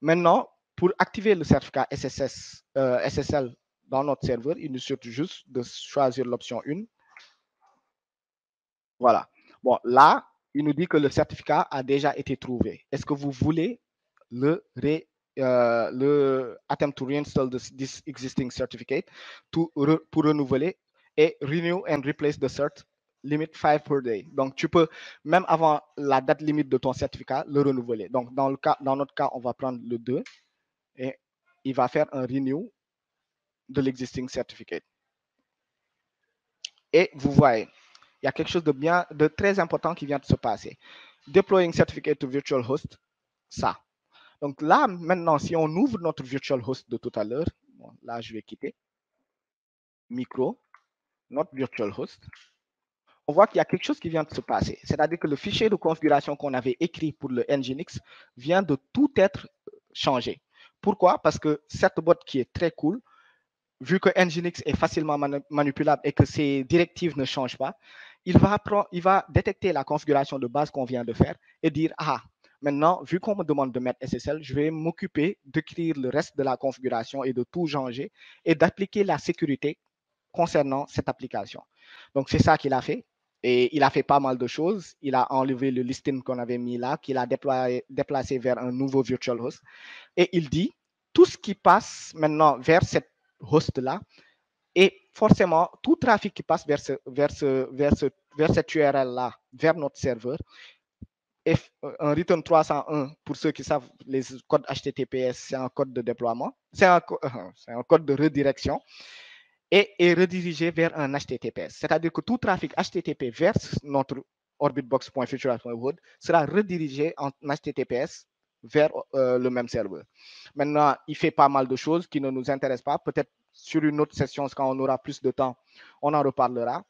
Maintenant, pour activer le certificat SSL dans notre serveur, il nous suffit juste de choisir l'option 1 voilà. Bon, là, il nous dit que le certificat a déjà été trouvé. Est-ce que vous voulez le, ré, euh, le attempt to reinstall this, existing certificate to pour renouveler et renew and replace the cert? Limit 5 per day. Donc, tu peux, même avant la date limite de ton certificat, le renouveler. Donc, dans, le cas, dans notre cas, on va prendre le 2 et il va faire un renew de l'existing certificate. Et vous voyez, il y a quelque chose de bien, de très important qui vient de se passer. Deploying certificate to virtual host, ça. Donc là, maintenant, si on ouvre notre virtual host de tout à l'heure, là, je vais quitter. Micro, notre virtual host. On voit qu'il y a quelque chose qui vient de se passer. C'est-à-dire que le fichier de configuration qu'on avait écrit pour le Nginx vient de tout être changé. Pourquoi? Parce que cette boîte qui est très cool, vu que Nginx est facilement manipulable et que ses directives ne changent pas, il va, il va détecter la configuration de base qu'on vient de faire et dire, ah, maintenant, vu qu'on me demande de mettre SSL, je vais m'occuper d'écrire le reste de la configuration et de tout changer et d'appliquer la sécurité concernant cette application. Donc, c'est ça qu'il a fait. Et il a fait pas mal de choses. Il a enlevé le listing qu'on avait mis là, qu'il a déplacé vers un nouveau virtual host. Et il dit, tout ce qui passe maintenant vers cette host-là et forcément, tout trafic qui passe vers, ce, vers, ce, vers, ce, vers cette URL-là, vers notre serveur, est euh, un return 301, pour ceux qui savent, les codes HTTPS, c'est un code de déploiement, c'est un, *laughs* un, code de redirection, et est redirigé vers un HTTPS. C'est-à-dire que tout trafic HTTP vers notre orbitbox.future.wood sera redirigé en HTTPS vers euh, le même serveur. Maintenant, il fait pas mal de choses qui ne nous intéressent pas. Peut-être sur une autre session, quand on aura plus de temps, on en reparlera.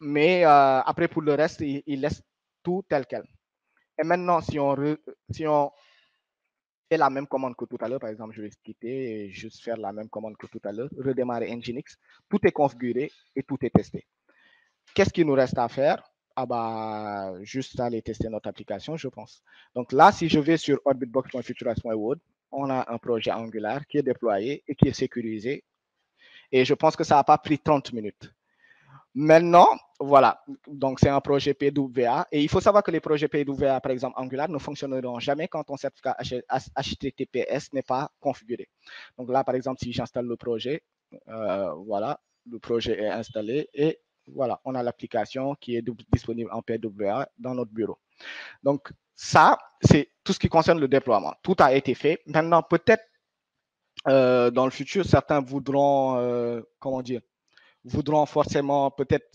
Mais euh, après, pour le reste, il, laisse tout tel quel. Et maintenant, si on, si on fait la même commande que tout à l'heure, par exemple, je vais quitter et juste faire la même commande que tout à l'heure, redémarrer Nginx, tout est configuré et tout est testé. Qu'est-ce qu'il nous reste à faire? Ah bah, juste aller tester notre application, je pense. Donc là, si je vais sur orbitbox.futuras.world, on a un projet Angular qui est déployé et qui est sécurisé. Et je pense que ça n'a pas pris 30 minutes. Maintenant, voilà, donc c'est un projet PWA. Et il faut savoir que les projets PWA, par exemple Angular, ne fonctionneront jamais quand ton certificat HTTPS n'est pas configuré. Donc là, par exemple, si j'installe le projet, euh, voilà, le projet est installé et voilà, on a l'application qui est disponible en PWA dans notre bureau. Donc, ça, c'est tout ce qui concerne le déploiement. Tout a été fait. Maintenant, peut-être euh, dans le futur, certains voudront, euh, comment dire, voudront forcément peut-être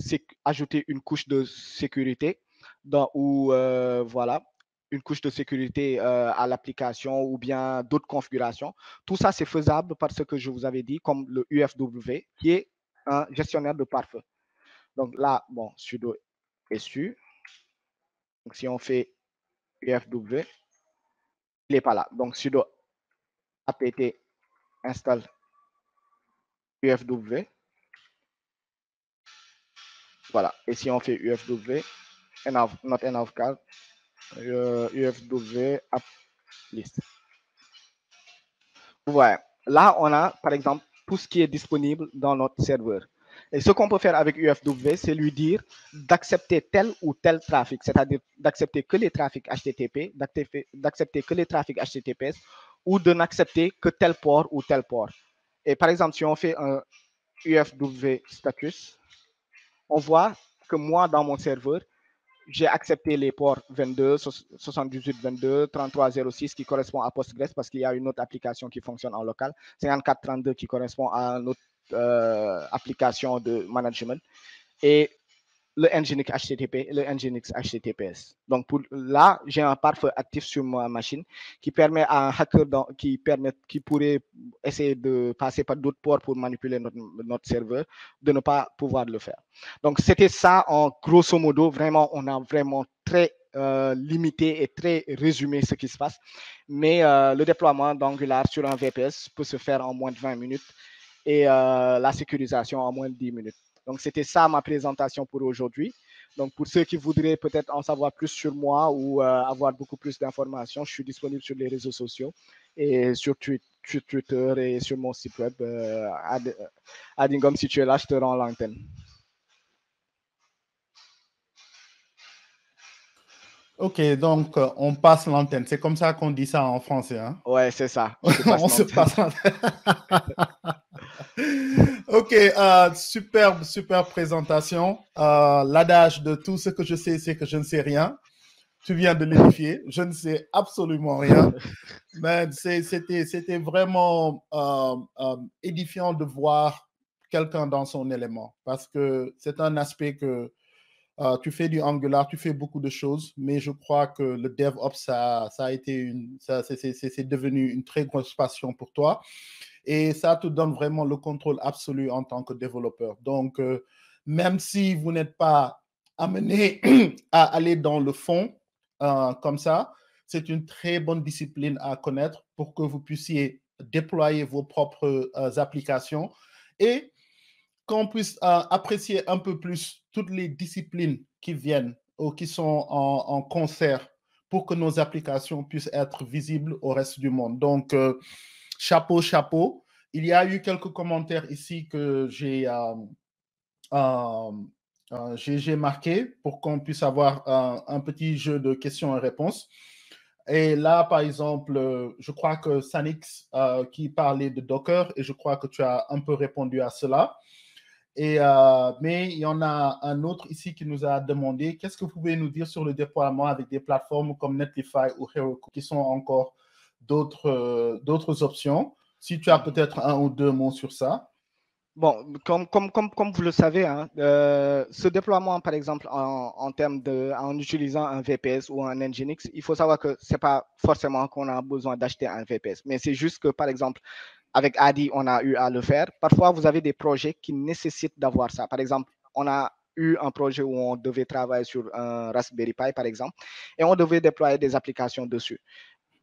ajouter une couche de sécurité dans, ou euh, voilà, une couche de sécurité à l'application ou bien d'autres configurations. Tout ça, c'est faisable par ce que je vous avais dit, comme le UFW, qui est un gestionnaire de pare-feu. Donc là, bon, sudo su. Donc si on fait ufw, il n'est pas là. Donc sudo apt install ufw. Voilà. Et si on fait ufw, not not card, uh, ufw app list. Voilà. Là, on a, par exemple, tout ce qui est disponible dans notre serveur. Et ce qu'on peut faire avec UFW, c'est lui dire d'accepter tel ou tel trafic, c'est-à-dire d'accepter que les trafics HTTP, d'accepter que les trafics HTTPS ou de n'accepter que tel port ou tel port. Et par exemple, si on fait un UFW status, on voit que moi, dans mon serveur, j'ai accepté les ports 22, 78, 22, 33, 06 qui correspond à Postgres parce qu'il y a une autre application qui fonctionne en local, 54, 32 qui correspond à un autre euh, application de management. Et le Nginx HTTP et le Nginx HTTPS. Donc pour, là, j'ai un pare-feu actif sur ma machine qui permet à un hacker qui, permet, qui pourrait essayer de passer par d'autres ports pour manipuler notre, notre, serveur, de ne pas pouvoir le faire. Donc c'était ça en grosso modo. Vraiment, on a vraiment très euh, limité et très résumé ce qui se passe. Mais euh, le déploiement d'Angular sur un VPS peut se faire en moins de 20 minutes et euh, la sécurisation en moins de 10 minutes. Donc, c'était ça ma présentation pour aujourd'hui. Donc, pour ceux qui voudraient peut-être en savoir plus sur moi ou euh, avoir beaucoup plus d'informations, je suis disponible sur les réseaux sociaux et sur, Twitter et sur mon site web. Euh, Adingom, si tu es là, je te rends l'antenne.
Ok, donc on passe l'antenne. C'est comme ça qu'on dit ça en français. Hein?
Ouais, c'est ça. *laughs*
on se passe l'antenne. *laughs* ok, euh, superbe, super présentation. Euh, l'adage de tout ce que je sais, c'est que je ne sais rien. Tu viens de l'édifier. Je ne sais absolument rien. *laughs* Mais c'était vraiment euh, édifiant de voir quelqu'un dans son élément parce que c'est un aspect que tu fais du Angular, tu fais beaucoup de choses, mais je crois que le DevOps, ça, ça a été une, c'est devenu une très grosse passion pour toi et ça te donne vraiment le contrôle absolu en tant que développeur. Donc, euh, même si vous n'êtes pas amené *clears throat* à aller dans le fond euh, comme ça, c'est une très bonne discipline à connaître pour que vous puissiez déployer vos propres euh, applications et qu'on puisse apprécier un peu plus toutes les disciplines qui viennent ou qui sont en, en, concert pour que nos applications puissent être visibles au reste du monde. Donc, chapeau, chapeau. Il y a eu quelques commentaires ici que j'ai euh, euh, euh marqué pour qu'on puisse avoir un petit jeu de questions et réponses. Et là, par exemple, je crois que Sanix euh, qui parlait de Docker, et je crois que tu as un peu répondu à cela. Et, mais il y en a un autre ici qui nous a demandé qu'est-ce que vous pouvez nous dire sur le déploiement avec des plateformes comme Netlify ou Heroku, qui sont encore d'autres d'autres options. Si tu as peut-être un ou deux mots sur ça.
Bon, comme, comme, comme, comme vous le savez, hein, euh, ce déploiement, par exemple, en, en termes de, en utilisant un VPS ou un Nginx, il faut savoir que c'est pas forcément qu'on a besoin d'acheter un VPS, mais c'est juste que, par exemple, avec Adi, on a eu à le faire. Parfois, vous avez des projets qui nécessitent d'avoir ça. Par exemple, on a eu un projet où on devait travailler sur un Raspberry Pi, par exemple, et on devait déployer des applications dessus.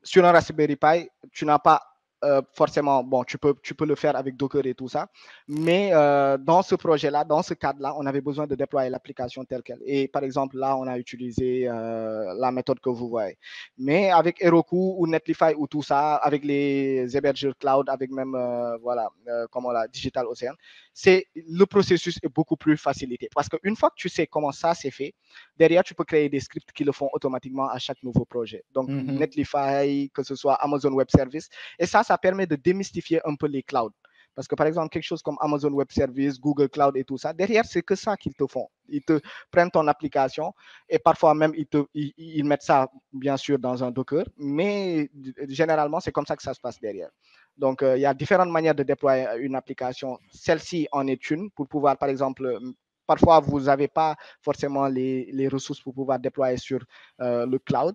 Sur un Raspberry Pi, tu n'as pas euh, forcément, bon, tu peux, tu peux le faire avec Docker et tout ça. Mais euh, dans ce projet-là, dans ce cadre-là, on avait besoin de déployer l'application telle qu'elle. Et par exemple, là, on a utilisé euh, la méthode que vous voyez. Mais avec Heroku ou Netlify ou tout ça, avec les hébergeurs cloud, avec même, voilà, comment la Digital Ocean, c'est le processus est beaucoup plus facilité. Parce qu'une fois que tu sais comment ça c'est fait, derrière, tu peux créer des scripts qui le font automatiquement à chaque nouveau projet. Donc, mm-hmm. Netlify, que ce soit Amazon Web Service. Et ça, ça permet de démystifier un peu les clouds. Parce que par exemple, quelque chose comme Amazon Web Service, Google Cloud et tout ça, derrière, c'est que ça qu'ils te font. Ils te prennent ton application et parfois même, ils, te, ils, mettent ça, bien sûr, dans un Docker, mais généralement, c'est comme ça que ça se passe derrière. Donc, euh, il y a différentes manières de déployer une application. Celle-ci en est une pour pouvoir, par exemple, parfois, vous n'avez pas forcément les, ressources pour pouvoir déployer sur euh, le cloud.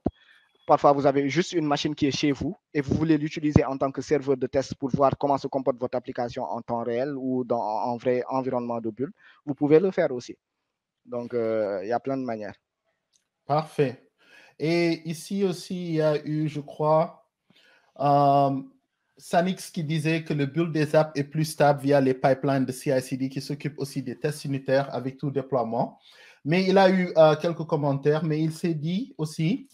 Parfois, vous avez juste une machine qui est chez vous et vous voulez l'utiliser en tant que serveur de test pour voir comment se comporte votre application en temps réel ou dans un vrai environnement de bulle. Vous pouvez le faire aussi. Donc, euh, il y a plein de manières.
Parfait. Et ici aussi, il y a eu, je crois, euh, Sanix qui disait que le build des apps est plus stable via les pipelines de CI/CD qui s'occupent aussi des tests unitaires avec tout déploiement. Mais il a eu euh, quelques commentaires, mais il s'est dit aussi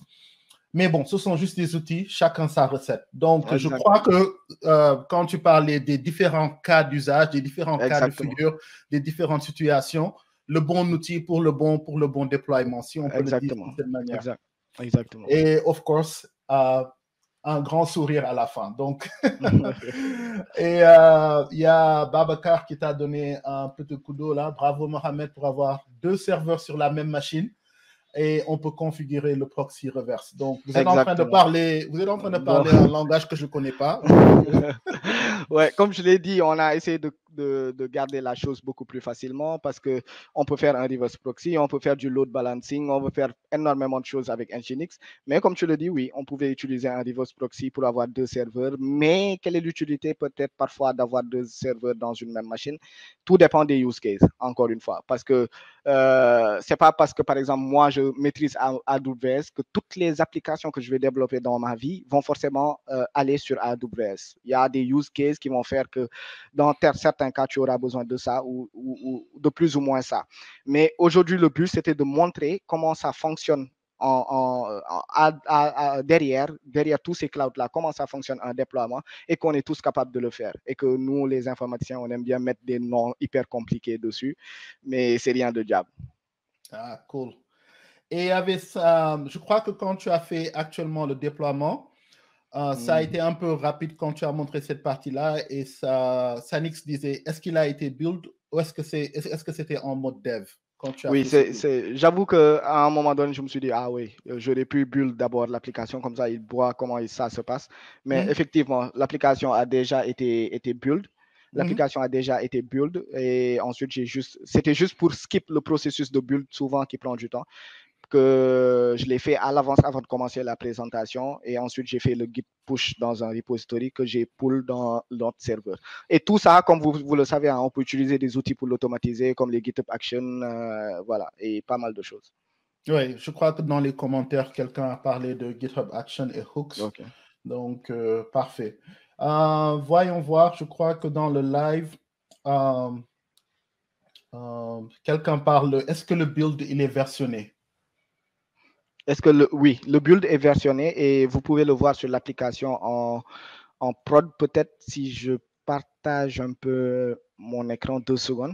mais bon, ce sont juste des outils, chacun sa recette. Donc, je crois que euh, quand tu parlais des différents cas d'usage, des différents cas de figure, des différentes situations, le bon outil pour le bon, pour le bon déploiement, si on peut Exactement. le dire de cette manière.
Exactement.
Et, of course, euh, un grand sourire à la fin. Donc, *laughs* *laughs* et euh, il y a Babacar qui t'a donné un petit coup d'eau là. Bravo Mohamed pour avoir deux serveurs sur la même machine et on peut configurer le proxy reverse. Donc, vous êtes en train de parler, vous êtes en train de parler un langage que je ne connais pas. *laughs*
ouais, comme je l'ai dit, on a essayé de de, garder la chose beaucoup plus facilement parce que on peut faire un reverse proxy, on peut faire du load balancing, on peut faire énormément de choses avec Nginx. Mais comme tu le dis, oui, on pouvait utiliser un reverse proxy pour avoir deux serveurs. Mais quelle est l'utilité peut-être parfois d'avoir deux serveurs dans une même machine? Tout dépend des use cases, encore une fois. Parce que euh, c'est pas parce que, par exemple, moi, je maîtrise AWS que toutes les applications que je vais développer dans ma vie vont forcément euh, aller sur AWS. Il y a des use cases qui vont faire que dans certains cas, tu auras besoin de ça ou, de plus ou moins ça. Mais aujourd'hui, le but, c'était de montrer comment ça fonctionne en, derrière, derrière tous ces clouds-là, comment ça fonctionne en déploiement et qu'on est tous capables de le faire. Et que nous, les informaticiens, on aime bien mettre des noms hyper compliqués dessus, mais c'est rien de diable.
Ah, cool. Et avec ça, je crois que quand tu as fait actuellement le déploiement, euh, ça a hmm. été un peu rapide quand tu as montré cette partie-là et ça, Sanix disait, est-ce qu'il a été build ou est-ce que c'est, est-ce que c'était en mode dev
quand tu as Oui, c'est, j'avoue qu'à un moment donné, je me suis dit, ah oui, j'aurais pu build d'abord l'application, comme ça, il voit comment ça se passe. Mais hmm. effectivement, l'application a déjà été, été build. Hmm. L'application a déjà été build et ensuite j'ai juste, c'était juste pour skip le processus de build souvent qui prend du temps que je l'ai fait à l'avance avant de commencer la présentation et ensuite j'ai fait le git push dans un repository que j'ai pull dans notre serveur. Et tout ça, comme vous, vous le savez, hein, on peut utiliser des outils pour l'automatiser comme les GitHub Action, euh, voilà, et pas mal de choses.
Oui, je crois que dans les commentaires, quelqu'un a parlé de GitHub Action et Hooks. Donc, euh, parfait. Euh, voyons voir, je crois que dans le live, quelqu'un parle, est-ce que le build, il est versionné?
Est-ce que le, oui, le build est versionné et vous pouvez le voir sur l'application en, en prod. Peut-être si je partage un peu mon écran deux secondes.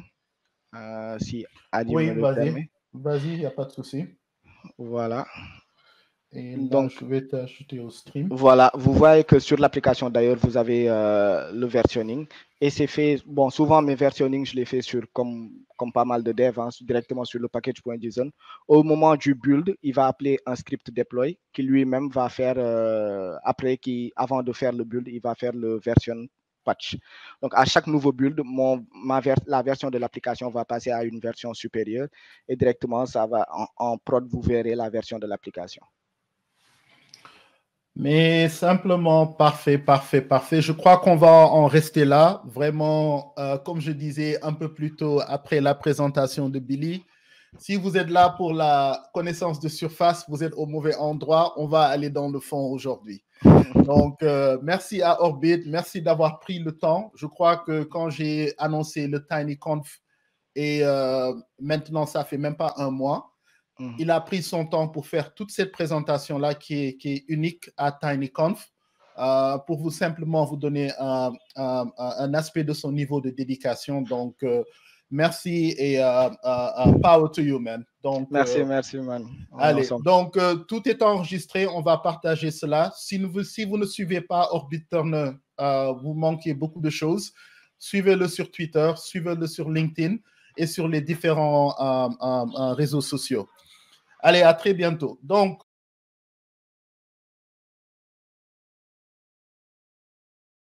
Euh, si
oui, vas-y, vas-y, il n'y a pas de souci.
Voilà.
Et donc, je vais t'ajouter au stream.
Voilà, vous voyez que sur l'application d'ailleurs, vous avez euh, le versionning. Et c'est fait, bon, souvent mes versionning, je les fais sur, comme, comme pas mal de devs, hein, directement sur le package.json. Au moment du build, il va appeler un script deploy qui lui-même va faire, euh, après, qui, avant de faire le build, il va faire le version patch. Donc, à chaque nouveau build, mon, ma la version de l'application va passer à une version supérieure et directement, ça va en, en prod, vous verrez la version de l'application.
Mais simplement, parfait, parfait, parfait. Je crois qu'on va en rester là. Vraiment, euh, comme je disais un peu plus tôt après la présentation de Billy, Si vous êtes là pour la connaissance de surface, vous êtes au mauvais endroit. On va aller dans le fond aujourd'hui. *laughs* Donc, euh, merci à Orbit. Merci d'avoir pris le temps. Je crois que quand j'ai annoncé le TinyConf, et euh, maintenant, ça fait même pas un mois, mhm. il a pris son temps pour faire toute cette présentation-là qui est, qui est unique à TinyConf. Euh, pour vous simplement vous donner un, un, un, aspect de son niveau de dédication. Donc, euh, merci et uh, uh, power to you, man. Donc,
merci, euh, merci, man.
allez, donc tout est enregistré. On va partager cela. Si, vous, si vous ne suivez pas Orbit Turner, vous manquez beaucoup de choses. Suivez-le sur Twitter, suivez-le sur LinkedIn et sur les différents réseaux sociaux. Allez, à très bientôt. Donc,